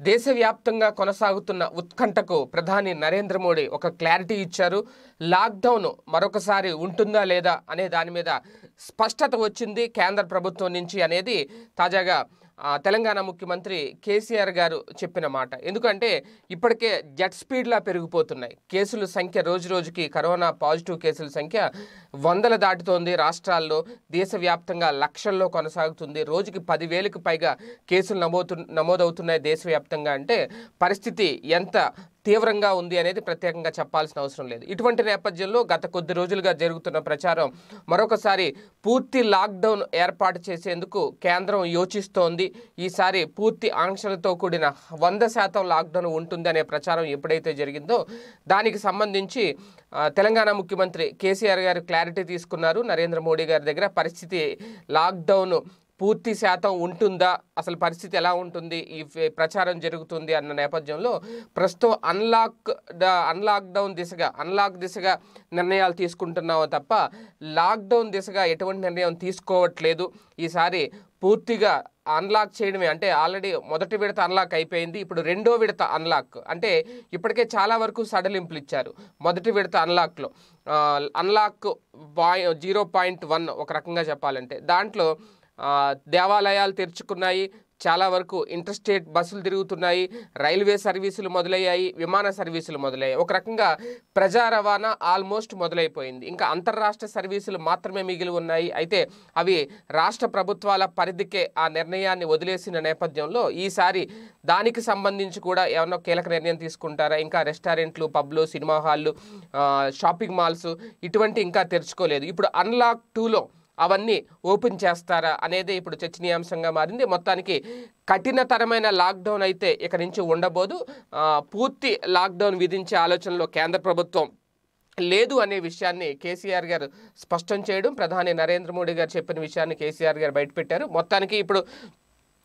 దేశవ్యాప్తంగా కొనసాగుతున్న ఉత్కంఠకు ప్రధాని నరేంద్ర మోడీ ఒక క్లారిటీ ఇచ్చారు. లాక్డౌన్ మరొకసారి ఉంటుందా లేదా అనే దాని మీద స్పష్టత వచ్చింది కేంద్ర ప్రభుత్వం నుంచి అనేది తాజాగా తెలంగాణ ముఖ్యమంత్రి కేసీఆర్ గారు చెప్పిన మాట. ఎందుకంటే ఇప్పటికే జెట్ స్పీడ్లా పెరిగిపోతున్నాయి. కేసుల సంఖ్య రోజు రోజుకి కరోనా పాజిటివ్ కేసుల సంఖ్య వందల దాటుతోంది రాష్ట్రాల్లో. దేశవ్యాప్తంగా లక్షల్లో కొనసాగుతుంది. రోజుకి పదివేలకు పైగా కేసులు నమోదు నమోదవుతున్నాయి దేశవ్యాప్తంగా. అంటే పరిస్థితి ఎంత తీవ్రంగా ఉంది అనేది ప్రత్యేకంగా చెప్పాల్సిన అవసరం లేదు. ఇటువంటి నేపథ్యంలో గత కొద్ది రోజులుగా జరుగుతున్న ప్రచారం మరొకసారి పూర్తి లాక్డౌన్ ఏర్పాటు చేసేందుకు కేంద్రం యోచిస్తోంది. ఈసారి పూర్తి ఆంక్షలతో కూడిన వంద శాతం లాక్డౌన్ ఉంటుంది అనే ప్రచారం ఎప్పుడైతే జరిగిందో దానికి సంబంధించి తెలంగాణ ముఖ్యమంత్రి కేసీఆర్ గారు క్లారిటీ తీసుకున్నారు. నరేంద్ర మోడీ గారి దగ్గర పరిస్థితి లాక్డౌన్ పూర్తి శాతం ఉంటుందా? అసలు పరిస్థితి ఎలా ఉంటుంది? ఈ ప్రచారం జరుగుతుంది అన్న నేపథ్యంలో ప్రస్తుతం unlock unlock down unlock down దిశగా అన్లాక్ దిశగా నిర్ణయాలు తీసుకుంటున్నాము తప్ప లాక్డౌన్ దిశగా ఎటువంటి నిర్ణయం తీసుకోవట్లేదు. ఈసారి పూర్తిగా అన్లాక్ చేయడమే అంటే ఆల్రెడీ మొదటి విడత అన్లాక్ అయిపోయింది ఇప్పుడు రెండో విడత అన్లాక్ అంటే ఇప్పటికే చాలా వరకు సడలింపులు ఇచ్చారు మొదటి విడత అన్లాక్లో అన్లాక్ పాయి జీరో పాయింట్ వన్ ఒక రకంగా చెప్పాలంటే. దాంట్లో దేవాలయాలు తెరుచుకున్నాయి. చాలా వరకు ఇంటర్స్టేట్ బస్సులు తిరుగుతున్నాయి. రైల్వే సర్వీసులు మొదలయ్యాయి. విమాన సర్వీసులు మొదలయ్యాయి. ఒక రకంగా ప్రజా రవాణా ఆల్మోస్ట్ మొదలైపోయింది. ఇంకా అంతర్రాష్ట్ర సర్వీసులు మాత్రమే మిగిలి ఉన్నాయి. అయితే అవి రాష్ట్ర ప్రభుత్వాల పరిధికే ఆ నిర్ణయాన్ని వదిలేసిన నేపథ్యంలో ఈసారి దానికి సంబంధించి కూడా ఏమన్నా కీలక నిర్ణయం తీసుకుంటారా? ఇంకా రెస్టారెంట్లు పబ్లు సినిమా హాళ్ళు షాపింగ్ మాల్స్ ఇటువంటి ఇంకా తెరుచుకోలేదు. ఇప్పుడు అన్లాక్ టూలో అవన్నీ ఓపెన్ చేస్తారా అనేది ఇప్పుడు చర్చనీయాంశంగా మారింది. మొత్తానికి కఠినతరమైన లాక్డౌన్ అయితే ఇక నుంచి ఉండబోదు. పూర్తి లాక్డౌన్ విధించే ఆలోచనలో కేంద్ర ప్రభుత్వం లేదు అనే విషయాన్ని కేసీఆర్ గారు స్పష్టం చేయడం ప్రధాని నరేంద్ర మోడీ గారు చెప్పిన విషయాన్ని కేసీఆర్ గారు బయటపెట్టారు. మొత్తానికి ఇప్పుడు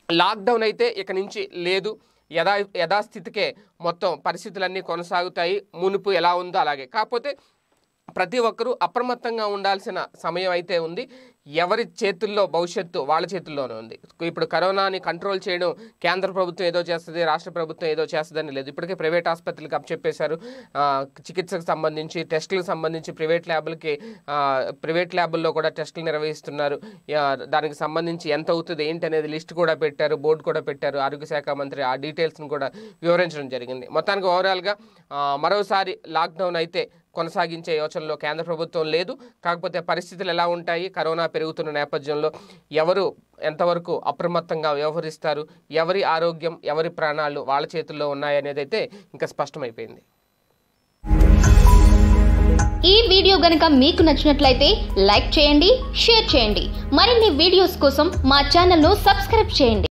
లాక్డౌన్ అయితే ఇక నుంచి లేదు. యథా యథాస్థితికే మొత్తం పరిస్థితులన్నీ కొనసాగుతాయి. మునుపు ఎలా ఉందో అలాగే. కాకపోతే ప్రతి ఒక్కరూ అప్రమత్తంగా ఉండాల్సిన సమయం అయితే ఉంది. ఎవరి చేతుల్లో భవిష్యత్తు వాళ్ళ చేతుల్లోనే ఉంది. ఇప్పుడు కరోనాని కంట్రోల్ చేయడం కేంద్ర ప్రభుత్వం ఏదో చేస్తుంది రాష్ట్ర ప్రభుత్వం ఏదో చేస్తుందని లేదు. ఇప్పటికే ప్రైవేట్ ఆసుపత్రులకు అప్పచెప్పేశారు. చికిత్సకు సంబంధించి టెస్టులకు సంబంధించి ప్రైవేట్ ల్యాబ్లకి ప్రైవేట్ ల్యాబుల్లో కూడా టెస్టులు నిర్వహిస్తున్నారు. దానికి సంబంధించి ఎంత అవుతుంది ఏంటి అనేది లిస్ట్ కూడా పెట్టారు బోర్డు కూడా పెట్టారు. ఆరోగ్య శాఖ మంత్రి ఆ డీటెయిల్స్ని కూడా వివరించడం జరిగింది. మొత్తానికి ఓవరాల్గా మరోసారి లాక్డౌన్ అయితే కొనసాగించే యోచనలో కేంద్ర ప్రభుత్వం లేదు. కాకపోతే పరిస్థితులు ఎలా ఉంటాయి? కరోనా పెరుగుతున్న నేపథ్యంలో ఎవరు ఎంతవరకు అప్రమత్తంగా వ్యవహరిస్తారు? ఎవరి ఆరోగ్యం ఎవరి ప్రాణాలు వాళ్ళ చేతుల్లో ఉన్నాయనేది అయితే ఇంకా స్పష్టమైపోయింది. ఈ వీడియో గనక మీకు నచ్చినట్లయితే లైక్ చేయండి షేర్ చేయండి. మరిన్ని వీడియోస్ కోసం మా ఛానల్ను సబ్స్క్రైబ్ చేయండి.